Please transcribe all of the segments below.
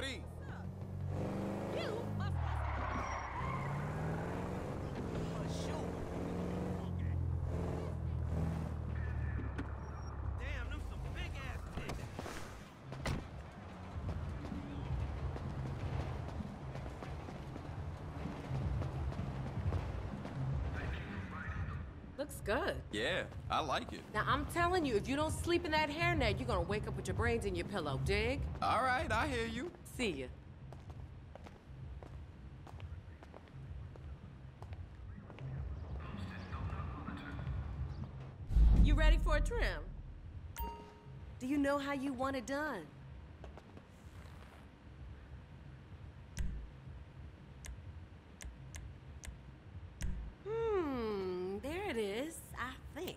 Dicks. Looks good. Yeah, I like it. Now, I'm telling you, if you don't sleep in that hairnet, you're gonna wake up with your brains in your pillow, dig? All right, I hear you. See ya. You ready for a trim? Do you know how you want it done? Hmm, there it is, I think.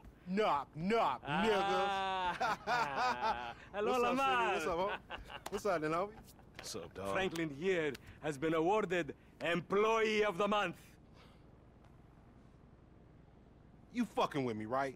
Knock, knock, niggas. Ah. Hello, What's up, Lamar. City? What's up, ho? What's up, then, homie? What's up, dog? Franklin here has been awarded Employee of the Month. You fucking with me, right?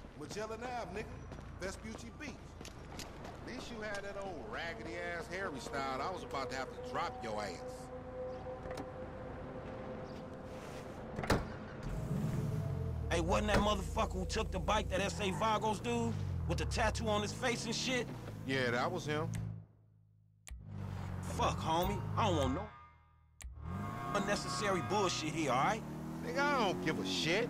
Magellan Ave, nigga. Vespucci Beach. At least you had that old raggedy ass Harry style. I was about to have to drop your ass. Hey, wasn't that motherfucker who took the bike that S.A. Vagos dude? With the tattoo on his face and shit? Yeah, that was him. Fuck, homie. I don't want no unnecessary bullshit here, alright? Nigga, I don't give a shit.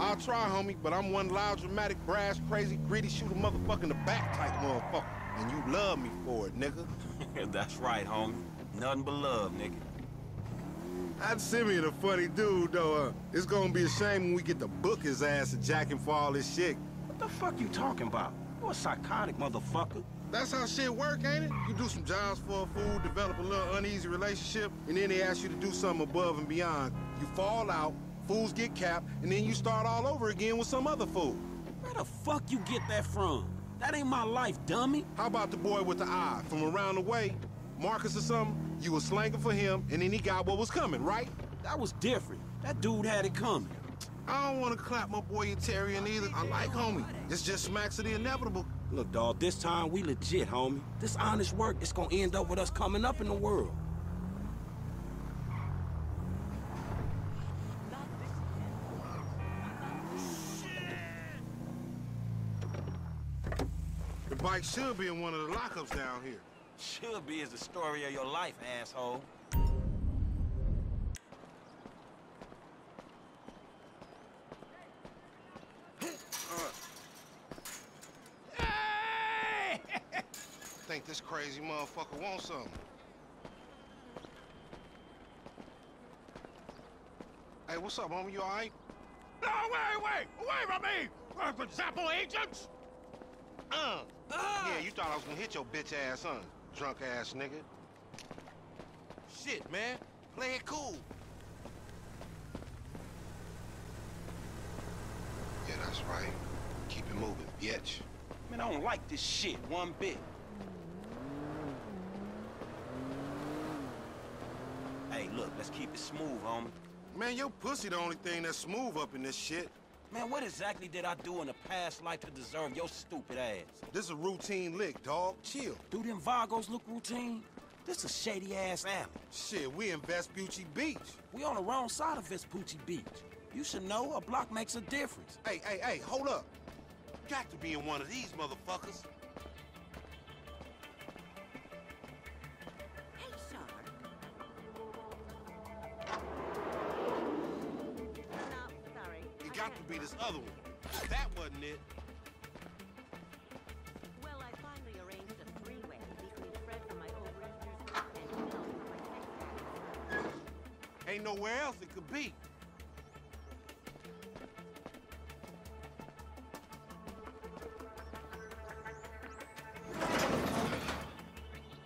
I'll try, homie, but I'm one loud, dramatic, brass, crazy, greedy, shoot a motherfucker in the back type motherfucker. And you love me for it, nigga. That's right, homie. Nothing but love, nigga. That Simeon a funny dude, though. Uh, it's gonna be a shame when we get to book his ass and jack him for all this shit. What the fuck you talking about? You a psychotic motherfucker. That's how shit work, ain't it? You do some jobs for a fool, develop a little uneasy relationship, and then they ask you to do something above and beyond. You fall out, fools get capped, and then you start all over again with some other fool. Where the fuck you get that from? That ain't my life, dummy. How about the boy with the eye from around the way? Marcus or something? You was slanging for him, and then he got what was coming, right? That was different. That dude had it coming. I don't want to clap my boy Etarian either. I like homie. It's just smacks of the inevitable. Look, dawg, this time we legit, homie. This honest work is gonna end up with us coming up in the world. The bike should be in one of the lockups down here. Should be is the story of your life, asshole. Think this crazy motherfucker wants something. Hey, what's up, homie? You all right? No, wait, wait! Away from me! For example, agents! Uh. Yeah, you thought I was gonna hit your bitch ass, huh? Drunk ass nigga. Shit, man. Play it cool. Yeah, that's right. Keep it moving, bitch. Man, I don't like this shit one bit. Hey, look, let's keep it smooth, homie. Man, your pussy the only thing that's smooth up in this shit. Man, what exactly did I do in a past life to deserve your stupid ass? This is a routine lick, dog. Chill. Do them Vagos look routine? This a shady ass alley. Shit, we in Vespucci Beach. We on the wrong side of Vespucci Beach. You should know a block makes a difference. Hey, hey, hey, hold up. Got to be in one of these motherfuckers. Got to be this other one. That wasn't it. Well, I finally arranged a three-way between Fred from my old and from my. Ain't nowhere else it could be.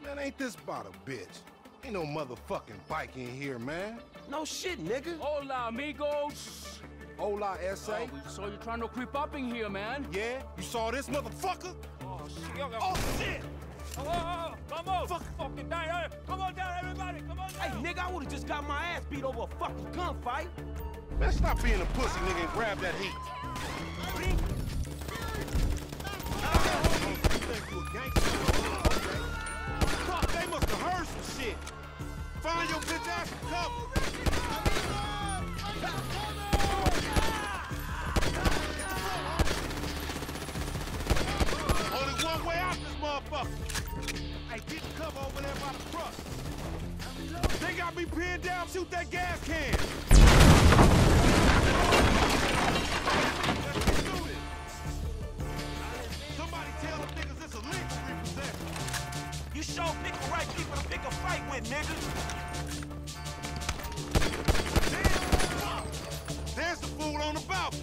Man, ain't this about a bitch? Ain't no motherfucking bike in here, man. No shit, nigga. Hola, amigos. Hola, S.A. Oh, we saw you trying to creep up in here, man. Yeah? You saw this motherfucker? Oh, shit. Oh, shit! Oh, oh, oh, oh. Come on, fuck, fucking down. Hey, eh. Come on down, everybody. Come on Hey, nigga, I would've just got my ass beat over a fucking gunfight. Man, stop being a pussy, nigga, and grab that heat. Think you a gangster? Okay. Fuck, they must have heard some shit. Find your bitch ass and cover. There's the fool on the balcony.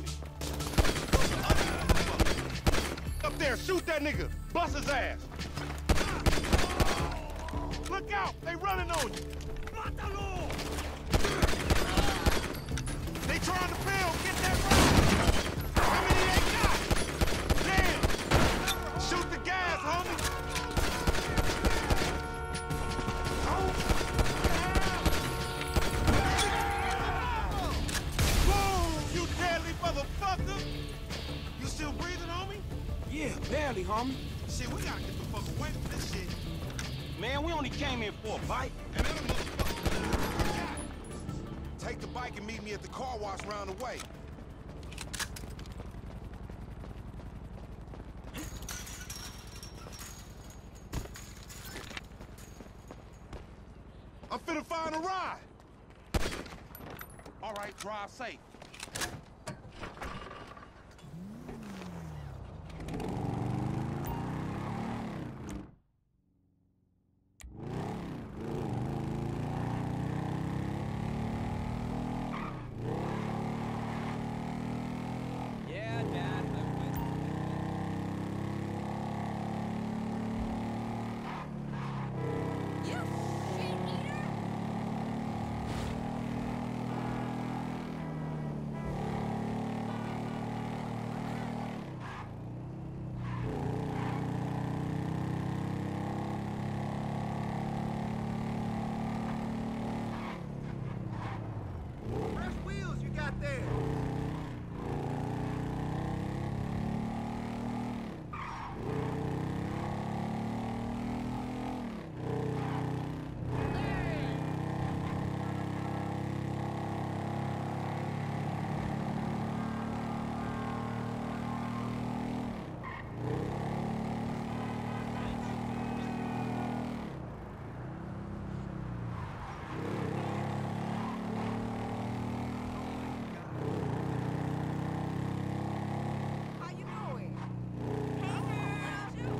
Up there, shoot that nigga. Bust his ass. Look out, they running on you. They trying to build, get only came in for a bite. And then the motherfucker. Take the bike and meet me at the car wash round the way. I'm finna find a ride. All right, drive safe. Yeah, Dad. I'm with You shit eater! Fresh wheels you got there. How you doing? Hey, girl.